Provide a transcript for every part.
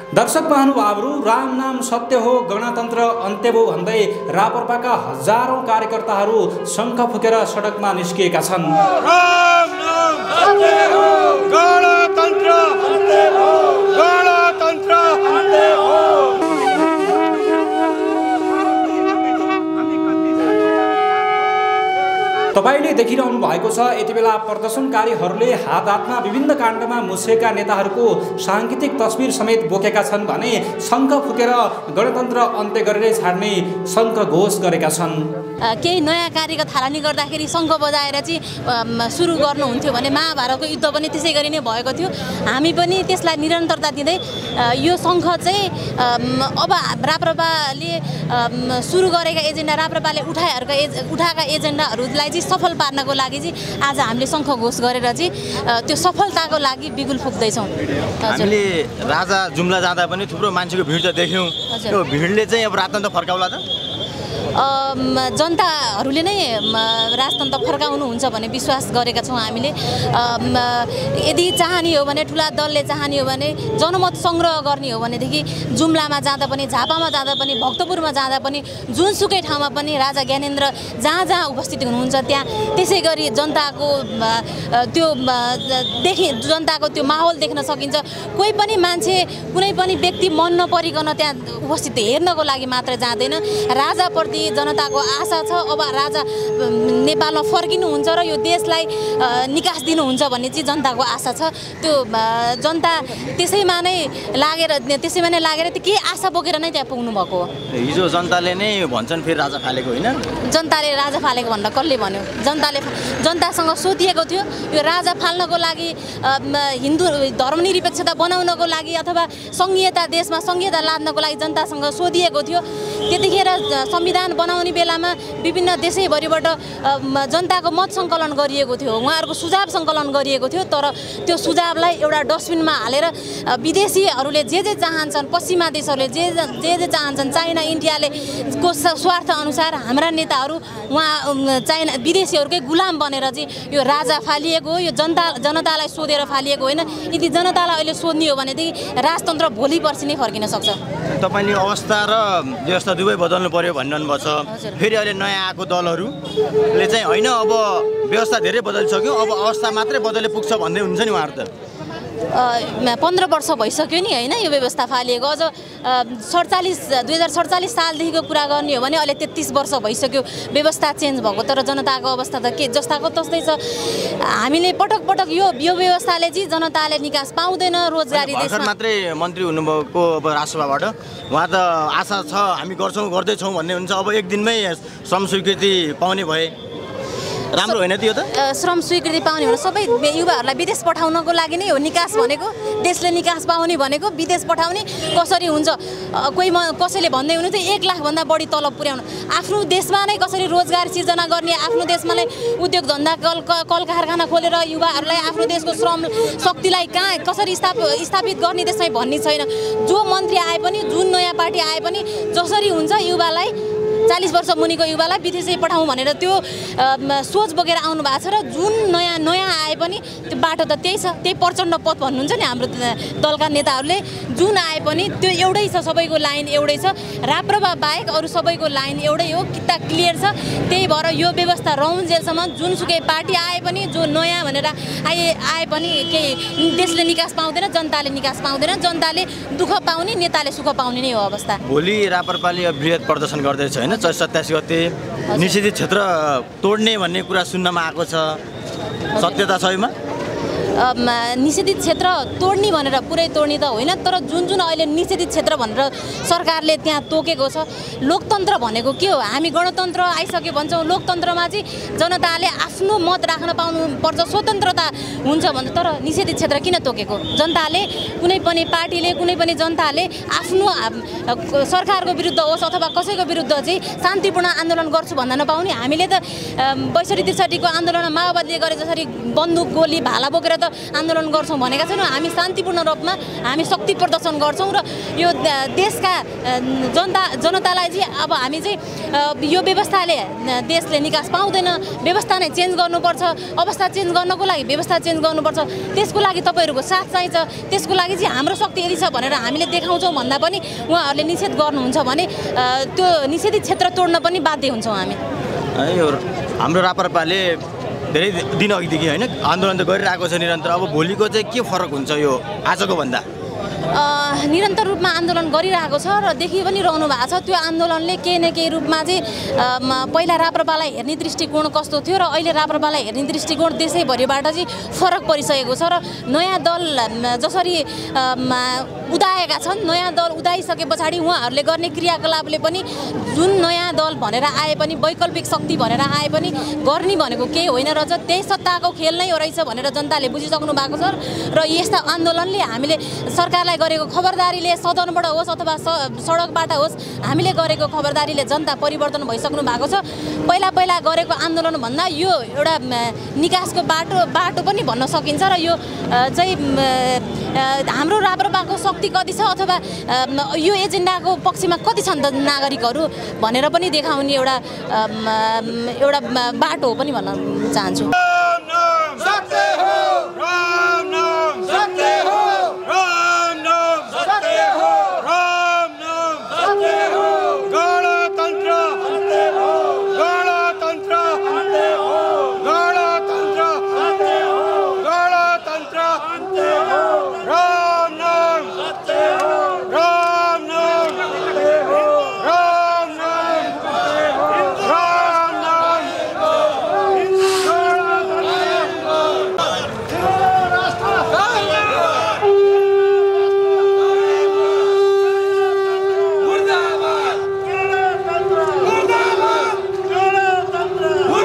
दर्शक महानुभावहरू राम नाम सत्य हो गणतन्त्र अन्त्य हो भन्दै रापरपाका हजारौँ कार्यकर्ताहरू शङ्ख फुकेर सडकमा निस्किएका छन्। गणतन्त्र तपाईँले देखिरहनु भएको छ यति बेला प्रदर्शनकारीहरूले हात हातमा विभिन्न काण्डमा मुछेका नेताहरूको साङ्गीतिक तस्बिर समेत बोकेका छन् भने शङ्ख फुकेर गणतन्त्र अन्त्य गरेरै छाड्ने शङ्ख घोष गरेका छन्। केही नयाँ कार्यको थालनी गर्दाखेरि शङ्ख बजाएर चाहिँ सुरु गर्नुहुन्थ्यो भने महाभारतको युद्ध पनि त्यसै गरी नै भएको थियो। हामी पनि त्यसलाई निरन्तरता दिँदै यो शङ्ख चाहिँ अब राप्रपाले सुरु गरेका एजेन्डा राप्रपाले उठाएका एज उठाएका एजेन्डाहरूलाई चाहिँ सफल पार्नको लागि चाहिँ आज हामीले शङ्ख घोष गरेर चाहिँ त्यो सफलताको लागि बिगुल फुक्दैछौँ। हामीले राजा जुम्ला जाँदा पनि थुप्रो मान्छेको भिड त देख्यौँ। त्यो भिडले चाहिँ अब राजतन्त्र फर्काउला त। जनताहरूले नै राजतन्त्र फर्काउनुहुन्छ भन्ने विश्वास गरेका छौँ हामीले। यदि चाहने हो भने ठुला दलले चाहने हो भने जनमत सङ्ग्रह गर्ने हो भनेदेखि जुम्लामा जाँदा पनि झापामा जाँदा पनि भक्तपुरमा जाँदा पनि जुनसुकै ठाउँमा पनि राजा ज्ञानेन्द्र जहाँ जहाँ उपस्थित हुनुहुन्छ त्यहाँ त्यसै गरी जनताको त्यो देखि जनताको त्यो माहौल देख्न सकिन्छ। कोही पनि मान्छे कुनै पनि व्यक्ति मन नपरिकन त्यहाँ उपस्थित हेर्नको लागि मात्र जाँदैन। राजाप्रति जनताको आशा छ अब राजा नेपालमा फर्किनुहुन्छ र यो देशलाई निकास दिनुहुन्छ भन्ने चाहिँ जनताको आशा छ। त्यो जनता त्यसैमा नै लागेर त्यसैमा नै लागेर त्यो केही आशा बोकेर नै त्यहाँ पुग्नु भएको हो हिजो जनताले नै भन्छन् फेरि राजा फालेको होइन? जनताले राजा फालेको भनेर कसले भन्यो? जनताले जनतासँग सोधिएको थियो यो राजा फाल्नको लागि हिन्दू धर्मनिरपेक्षता बनाउनको लागि अथवा सङ्घीयता देशमा सङ्घीयता लाद्नको लागि जनतासँग सोधिएको थियो। त्यतिखेर संविधान बनाउने बेलामा विभिन्न देशैभरिबाट जनताको मत सङ्कलन गरिएको थियो उहाँहरूको सुझाव सङ्कलन गरिएको थियो तर त्यो सुझावलाई एउटा डस्टबिनमा हालेर विदेशीहरूले जे जे चाहन्छन् पश्चिमा देशहरूले जे जे जे चाहन्छन् चाइना इन्डियाले को स्वार्थ अनुसार हाम्रा नेताहरू उहाँ चाइना विदेशीहरूकै गुलाम बनेर चाहिँ यो राजा फालिएको हो यो जनता जनतालाई सोधेर फालिएको होइन यदि जनतालाई अहिले सोध्ने हो भनेदेखि राजतन्त्र भोलि पर्सि नै फर्किन सक्छ तपाईँले अवस्था र व्यवस्था दुवै बदल्नु पर्यो भनिरहनु हजुर। छ। फेरि अहिले नयाँ आएको दलहरूले चाहिँ होइन अब व्यवस्था धेरै बदलिसक्यो। अब अवस्था मात्रै बदले पुग्छ भन्दै हुन्छ नि उहाँहरू त। पन्ध्र वर्ष भइसक्यो नि होइन? यो व्यवस्था फालिएको। अझ सडचालिस दुई हजार सडचालिस सालदेखिको कुरा गर्ने हो भने अहिले तेत्तिस वर्ष भइसक्यो। व्यवस्था चेन्ज भएको तर जनताको अवस्था त के? जस्ताको तस्तै छ। हामीले पटक पटक यो यो व्यवस्थाले चाहिँ जनताले निकास पाउँदैन रोजगारी मात्रै मन्त्री हुनुभएको अब राजसभाबाट। उहाँ त आशा छ हामी गर्छौँ गर्दैछौँ भन्ने हुन्छ। अब एक दिनमै श्रम स्वीकृति पाउने भए राम्रो होइन त्यो त? श्रम स्वीकृति पाउने भने सबै युवाहरूलाई विदेश पठाउनको लागि नै हो निकास भनेको। देशले निकास पाउने भनेको विदेश पठाउने कसरी हुन्छ? कोही म कसैले भन्दै हुनुहुन्थ्यो एक लाखभन्दा बढी तलब पुर्याउनु। आफ्नो देशमा नै कसरी रोजगार सिर्जना गर्ने आफ्नो देशमा नै उद्योग धन्दा कल कल कारखाना खोलेर युवाहरूलाई आफ्नो देशको श्रम शक्तिलाई कहाँ कसरी स्थाप स्थापित गर्ने त्यसमै भन्ने छैन। जो मन्त्री आए पनि जुन नयाँ पार्टी आए पनि जसरी हुन्छ युवालाई चालिस वर्ष मुनिको युवालाई विदेशै पठाउँ भनेर त्यो सोच बोकेर आउनु भएको छ र जुन नयाँ नयाँ आए पनि त्यो बाटो त त्यही छ त्यही प्रचण्ड पथ भन्नुहुन्छ नि हाम्रो दलका नेताहरूले। जुन आए पनि त्यो एउटै छ सबैको लाइन एउटै छ। राप्रपा बाहेक अरू सबैको लाइन एउटै हो किता क्लियर छ। त्यही भएर यो व्यवस्था रहन्जेलसम्म जुनसुकै पार्टी आए पनि जो नयाँ भनेर आए आए पनि केही देशले निकास पाउँदैन जनताले निकास पाउँदैन। जनताले दुःख पाउने नेताले सुख पाउने नै हो अवस्था। भोलि रापरपाले वृहत प्रदर्शन गर्दैछ होइन? चैत सत्ताइस गते। निषेधित क्षेत्र तोड्ने भन्ने कुरा सुन्नमा आएको छ। सत्यता छ निषेधित क्षेत्र तोड्ने भनेर पुरै तोड्ने त होइन तर जुन जुन अहिले निषेधित क्षेत्र भनेर सरकारले त्यहाँ तोकेको छ लोकतन्त्र भनेको के हो? हामी गणतन्त्र आइसक्यो भन्छौँ लोकतन्त्रमा चाहिँ जनताले आफ्नो मत राख्न पाउनु पर्छ स्वतन्त्रता हुन्छ भन्छ तर निषेधित क्षेत्र किन तोकेको? जनताले कुनै पनि पार्टीले कुनै पनि जनताले आफ्नो सरकारको विरुद्ध होस् अथवा कसैको विरुद्ध चाहिँ शान्तिपूर्ण आन्दोलन गर्छु भन्न नपाउने। हामीले त बैसठी त्रिसठीको आन्दोलनमा माओवादीले गरे जसरी बन्दुक गोली भाला बोकेर त विरुद्ध आन्दोलन गर्छौँ भनेका छैनौँ। हामी शान्तिपूर्ण रूपमा हामी शक्ति प्रदर्शन गर्छौँ र यो देशका जनता जनतालाई चाहिँ अब हामी चाहिँ यो व्यवस्थाले देशले निकास पाउँदैन। व्यवस्था नै चेन्ज गर्नुपर्छ। अवस्था चेन्ज गर्नको लागि व्यवस्था चेन्ज गर्नुपर्छ। त्यसको लागि तपाईँहरूको साथ चाहिन्छ। त्यसको लागि चाहिँ हाम्रो शक्ति यदि छ भनेर हामीले देखाउँछौँ भन्दा पनि उहाँहरूले निषेध गर्नुहुन्छ भने त्यो निषेधित क्षेत्र तोड्न पनि बाध्य हुन्छौँ हामी। यो हाम्रो रापरपाले धेरै दिन अघिदेखि होइन आन्दोलन त गरिरहेको छ निरन्तर। अब भोलिको चाहिँ के फरक हुन्छ यो आजको भन्दा? निरन्तर रूपमा आन्दोलन गरिरहेको छ र देखि पनि रहनु भएको छ। त्यो आन्दोलनले केही न केही रूपमा चाहिँ पहिला राप्रपालाई हेर्ने दृष्टिकोण कस्तो थियो र अहिले राप्रपालाई हेर्ने दृष्टिकोण देशैभरिबाट चाहिँ फरक परिसकेको छ र नयाँ दल जसरी उदाएका छन्। नयाँ दल उदाइसके पछाडि उहाँहरूले गर्ने क्रियाकलापले पनि जुन नयाँ दल भनेर आए पनि वैकल्पिक शक्ति भनेर आए पनि गर्ने भनेको केही होइन रहेछ त्यही सत्ताको खेल नै रहेछ भनेर जनताले बुझिसक्नु भएको छ। र यस्ता आन्दोलनले हामीले सरकारलाई गरेको खबरदारीले सदनबाट होस् अथवा सडकबाट होस् हामीले गरेको खबरदारीले जनता परिवर्तन भइसक्नु भएको छ। पहिला पहिला गरेको आन्दोलन भन्दा यो एउटा निकासको बाटो बाटो पनि भन्न सकिन्छ र यो चाहिँ हाम्रो राप्रपाको शक्ति कति छ अथवा यो एजेन्डाको पक्षमा कति छन् त नागरिकहरू भनेर पनि देखाउने एउटा एउटा बाटो हो पनि भन्न चाहन्छु राम नाम सत्य हो राम नाम सत्य हो राम नाम सत्य हो राम नाम सत्य हो गणतन्त्र सत्य हो गणतन्त्र सत्य हो गणतन्त्र सत्य हो गणतन्त्र सत्य हो राम नाम सत्य हो राम नाम सत्य हो राम नाम सत्य हो राम नाम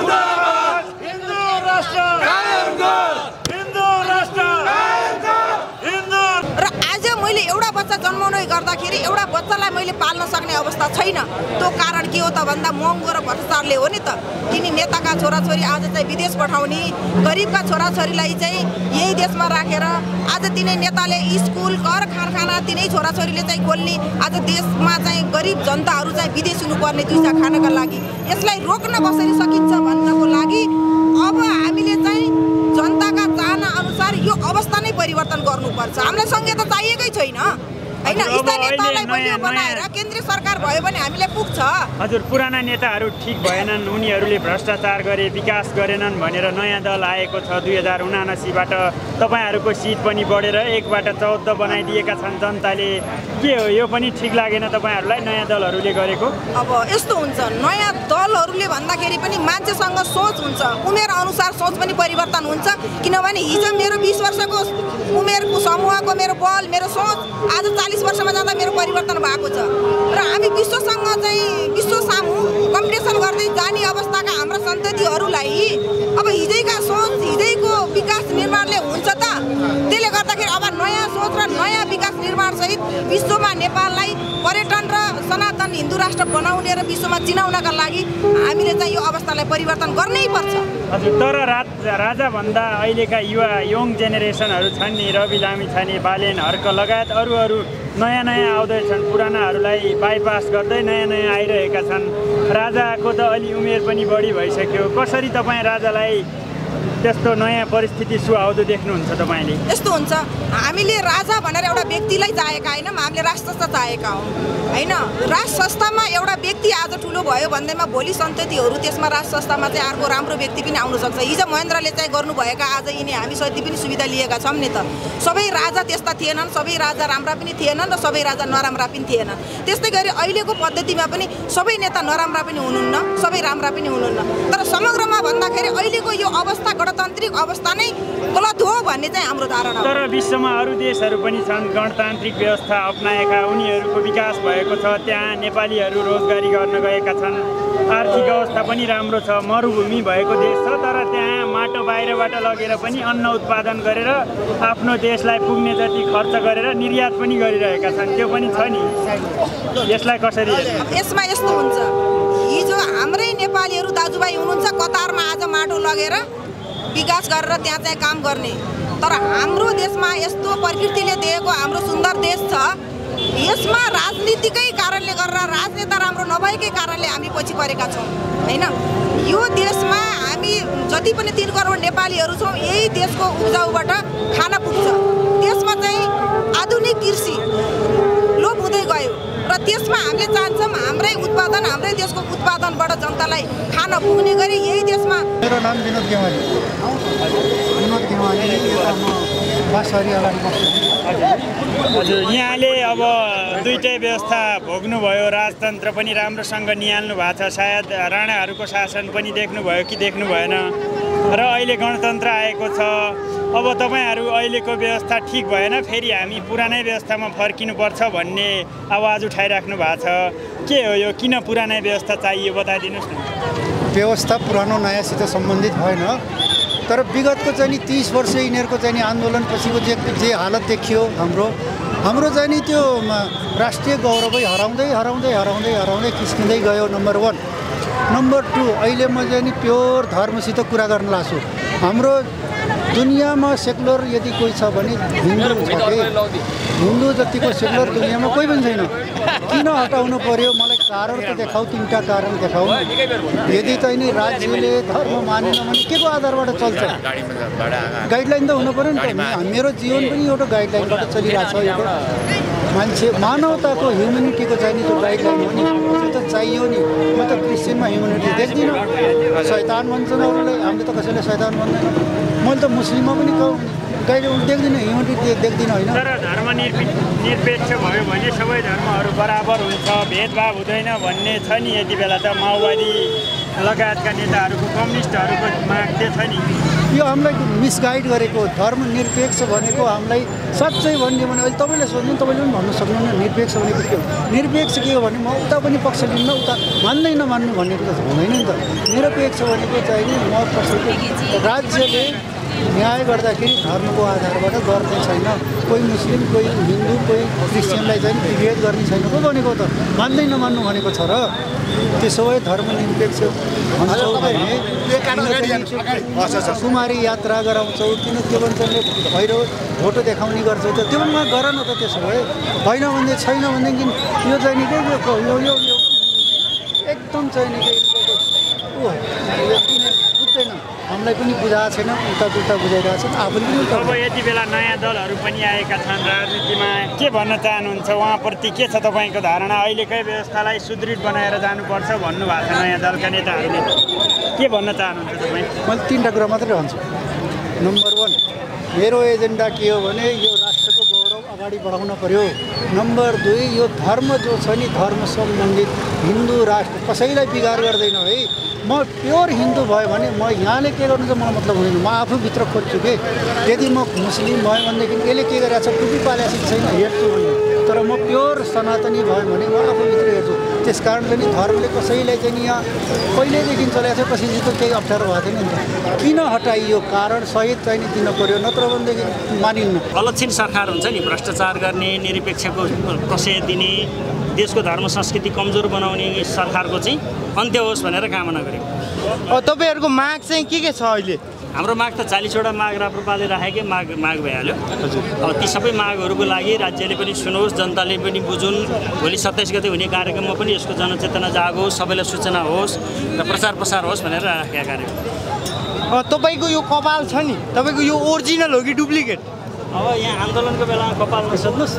हिंदू राष्ट्र कायम कर हिंदू राष्ट्र कायम कर हिंदू र आज मैले एउटा बच्चा जन्माउनै गर्दाखेरि एउटा बच्चालाई मैले पाल्न सक्ने अवस्था छैन। त्यो कारण के हो त भन्दा महँगो र भ्रष्टाचारले हो नि त। तिनी नेताका छोराछोरी आज चाहिँ विदेश पठाउने गरिबका छोराछोरीलाई चाहिँ यही देशमा राखेर आज तिनै नेताले स्कुल घर कारखाना तिनै छोराछोरीले चाहिँ खोल्ने आज देशमा चाहिँ गरिब जनताहरू चाहिँ विदेश हुनुपर्ने दुईटा खानका लागि। यसलाई रोक्न कसरी सकिन्छ भन्नको लागि अब हामीले चाहिँ जनताका चाहना अनुसार यो अवस्था नै परिवर्तन गर्नुपर्छ। हामीलाई संहिता चाहिएकै छैन। होइन स्थानीय तहलाई बलियो बनाएर केन्द्रीय सरकार भयो भने हामीलाई पुग्छ। हजुर पुराना नेताहरू ठिक भएनन् उनीहरूले भ्रष्टाचार गरे विकास गरेनन् भनेर नयाँ दल आएको छ दुई हजार उनासीबाट। तपाईँहरूको सिट पनि बढेर एकबाट चौध बनाइदिएका छन् जनताले। के हो यो पनि ठिक लागेन तपाईँहरूलाई नयाँ दलहरूले गरेको? अब यस्तो हुन्छ नयाँ दलहरूले भन्दाखेरि पनि मान्छेसँग सोच हुन्छ उमेर अनुसार सोच पनि परिवर्तन हुन्छ। किनभने हिजो मेरो बिस वर्षको उमेरको समूहको मेरो बल मेरो सोच आज चालिस वर्षमा जाँदा मेरो परिवर्तन भएको छ। र हामी विश्वसँग चाहिँ विश्व सामु कम्पिटिसन गर्दै जाने अवस्थाका हाम्रा सन्ततिहरूलाई अब हिजैका सोच हिजैको विकास निर्माणले हुन्छ त। त्यसले गर्दाखेरि अब नयाँ सोच र नयाँ विकास निर्माणसहित विश्वमा नेपाललाई पर्यटन र सनातन हिन्दू राष्ट्र बनाउने र विश्वमा चिनाउनका लागि हामीले चाहिँ यो अवस्थालाई परिवर्तन गर्नै पर्छ। हजुर तर राजा राजाभन्दा अहिलेका युवा यङ जेनेरेसनहरू छन् नि रवि लामी छाने बालेन हर्क लगायत अरू अरू नयाँ नयाँ आउँदैछन् पुरानाहरूलाई बाइपास गर्दै नयाँ नयाँ आइरहेका छन्। राजाको त अलि उमेर पनि बढी भइसक्यो। कसरी तपाईँ राजालाई त्यस्तो नयाँ परिस्थिति सुहाउँदो देख्नुहुन्छ तपाईँले यस्तो हुन्छ। हामीले राजा भनेर एउटा व्यक्तिलाई चाहेका होइनौँ हामीले संस्था चाहेका हौँ। होइन? राज संस्थामा एउटा व्यक्ति आज ठुलो भयो भन्दैमा भोलि सन्ततिहरू त्यसमा राज संस्थामा चाहिँ अर्को राम्रो व्यक्ति पनि आउन सक्छ। हिजो महेन्द्रले चाहिँ गर्नुभएका आज यिनी हामी सति पनि सुविधा लिएका छौँ नि त। सबै राजा त्यस्ता थिएनन् सबै राजा राम्रा पनि थिएनन् र सबै राजा नराम्रा पनि थिएनन्। त्यस्तै गरी अहिलेको पद्धतिमा पनि सबै नेता नराम्रा पनि हुनुहुन्न सबै राम्रा पनि हुनुहुन्न। तर समग्रमा भन्दाखेरि अहिलेको यो अवस्था गणतान्त्रिक अवस्था नै गलत हो भन्ने चाहिँ हाम्रो धारणा हो। तर विश्वमा अरू देशहरू पनि छन् गणतान्त्रिक व्यवस्था अप्नाएका। उनीहरूको विकास भएको छ त्यहाँ नेपालीहरू रोजगारी गर्न गएका छन्। आर्थिक अवस्था पनि राम्रो छ मरुभूमि भएको देश छ तर त्यहाँ माटो बाहिरबाट लगेर पनि अन्न उत्पादन गरेर आफ्नो देशलाई पुग्ने जति खर्च गरेर निर्यात पनि गरिरहेका छन् त्यो पनि छ नि। यसलाई कसरी यसमा यस्तो हुन्छ हिजो हाम्रै नेपालीहरू दाजुभाइ हुनुहुन्छ कतारमा आज माटो लगेर विकास गरेर त्यहाँ चाहिँ काम गर्ने। तर हाम्रो देशमा यस्तो प्रकृतिले दिएको हाम्रो सुन्दर देश छ यसमा राजनीतिकै कारणले गरेर राजनेता राम्रो नभएकै कारणले हामी पछि परेका छौँ होइन? यो देशमा हामी जति पनि तिन करोड नेपालीहरू छौँ यही देशको उब्जाउबाट खान पुग्छ। त्यसमा चाहिँ आधुनिक कृषि त्यसमा हामीले चाहन्छौँ हाम्रै उत्पादन हाम्रै देशको उत्पादनबाट जनतालाई खान पुग्ने गरी यही देशमा मेरो नाम विनोद गेवाली। विनोद गेवाली हजुर यहाँले अब दुइटै व्यवस्था भोग्नुभयो राजतन्त्र पनि राम्रोसँग निहाल्नु भएको छ सायद राणाहरूको शासन पनि देख्नुभयो कि देख्नु भएन? र अहिले गणतन्त्र आएको छ अब तपाईँहरू अहिलेको व्यवस्था ठिक भएन फेरि हामी पुरानै व्यवस्थामा फर्किनुपर्छ भन्ने आवाज उठाइराख्नु भएको छ। के हो यो? किन पुरानै व्यवस्था चाहियो? बताइदिनुहोस् न। व्यवस्था पुरानो नयाँसित सम्बन्धित भएन। तर विगतको चाहिँ नि तिस वर्ष यिनीहरूको चाहिँ नि आन्दोलन पछिको जे जे हालत देखियो हाम्रो हाम्रो चाहिँ नि त्यो राष्ट्रिय गौरवै हराउँदै हराउँदै हराउँदै हराउँदै खिस्किँदै गयो नम्बर वान। नम्बर टू अहिले म चाहिँ नि प्योर धर्मसित कुरा गर्न लाग्छु हाम्रो दुनियाँमा सेकुलर यदि कोही छ भने हिन्दू छ कि हिन्दू जतिको सेकुलर दुनियाँमा कोही पनि छैन। किन हटाउनु पर्यो? मलाई कारण त देखाऊ तिनवटा कारण देखाऊ। यदि चाहिँ नि राज्यले धर्म मानेन भने के को आधारबाट चल्छ? गाइडलाइन त हुनु पऱ्यो नि त। मेरो जीवन पनि एउटा गाइडलाइनबाट चलिरहेको छ एउटा। मान्छे मानवताको ह्युमेनिटीको चाहिँ नि त्यो गाइडलाइन हो नि। त्यो त चाहियो नि। म त क्रिस्चियनमा ह्युमेनिटी देख्दिनँ। शैतान भन्छन् अरूलाई। हामीले त कसैले शैतान भन्दैन। मैले त मुस्लिममा पनि गाइडलाइन देख्दिनँ ह्युमेनिटी देख्दिनँ होइन। तर धर्म निर्पि निरपेक्ष भयो भने सबै धर्महरू बराबर हुन्छ भेदभाव हुँदैन भन्ने छ नि यति बेला त माओवादी लगायतका नेताहरूको कम्युनिस्टहरूको माग त्यो छ नि। यो हामीलाई मिसगाइड गरेको धर्म निरपेक्ष भनेको हामीलाई साँच्चै भन्यो भने अहिले तपाईँले सोध्नु तपाईँले पनि भन्नु सक्नुहुन्न निरपेक्ष भनेको के हो? निरपेक्ष के हो भने म उता पनि पक्ष लिन्न उता मान्दै नमान्नु भन्ने त हुँदैन नि त। निरपेक्ष भनेको चाहिँ म कसैको राज्यले न्याय गर्दाखेरि धर्मको आधारबाट गर्ने छैन। कोही मुस्लिम कोही हिन्दू कोही क्रिस्चियनलाई चाहिँ विभेद गर्ने छैन। को भनेको त? मान्दै नमान्नु भनेको छ र। त्यसो भए धर्मनिरपेक्ष भन्छौँ भने कुमारी यात्रा गराउँछौ किन के भन्छौँ भैरव भोटो देखाउने गर्छ। त त्यो पनि गर न त त्यसो भए होइन भने छैन भनेदेखि यो चाहिँ नि के यो एकदम चाहिँ नि के ऊ यो किन बुझ्दैन पनि बुझाएको छैन पुल्टा बुझाइरहेको छन्। आफूले पनि अब यति बेला नयाँ दलहरू पनि आएका छन् राजनीतिमा। के भन्न चाहनुहुन्छ? उहाँप्रति के छ तपाईँको धारणा? अहिलेकै व्यवस्थालाई सुदृढ बनाएर जानुपर्छ भन्नुभएको छ नयाँ दलका नेताहरूले। के भन्न चाहनुहुन्छ तपाईँ? मैले तिनवटा कुरा मात्रै भन्छु नम्बर वान मेरो एजेन्डा के हो भने यो राष्ट्रको गौरव अगाडि बढाउन पर्यो। नम्बर दुई यो धर्म जो छ नि धर्म सम्बन्धित हिन्दू राष्ट्र कसैलाई बिगार गर्दैन है। म प्योर हिन्दू भयो भने म यहाँले के गर्नु चाहिँ मलाई मतलब हुँदैन। म आफूभित्र खोज्छु कि? यदि म मुस्लिम भयो भनेदेखि यसले के गरिरहेको छ टुपी पालेको छैन? हेर्छु भने तर म प्योर सनातनी भयो भने म आफूभित्र हेर्छु। त्यस कारणले नि धर्मले कसैलाई चाहिँ यहाँ पहिल्यैदेखि चलाएको छ कसैसित केही अप्ठ्यारो भएको थिएन नि त। किन हटाइयो? कारण सहित चाहिँ नि दिन पर्यो नत्र भनेदेखि मानिन्न। अलक्षिण सरकार हुन्छ नि भ्रष्टाचार गर्ने निरपेक्षको प्रशय दिने देशको धर्म संस्कृति कमजोर बनाउने सरकारको चाहिँ अन्त्य होस् भनेर कामना गरेको। तपाईँहरूको माग चाहिँ के के छ अहिले? हाम्रो माग त चालिसवटा माग राप्रपाले राखेकै माग माग भइहाल्यो। अब ती सबै मागहरूको लागि राज्यले पनि सुनोस् जनताले पनि बुझुन्। भोलि सत्ताइस गते हुने कार्यक्रममा पनि यसको जनचेतना जागोस् सबैलाई सूचना होस् र प्रचार प्रसार होस् भनेर राखेका कार्यक्रम। तपाईँको यो कपाल छ नि तपाईँको यो ओरिजिनल हो कि डुप्लिकेट? अब यहाँ आन्दोलनको बेलामा कपालमा सोध्नुहोस्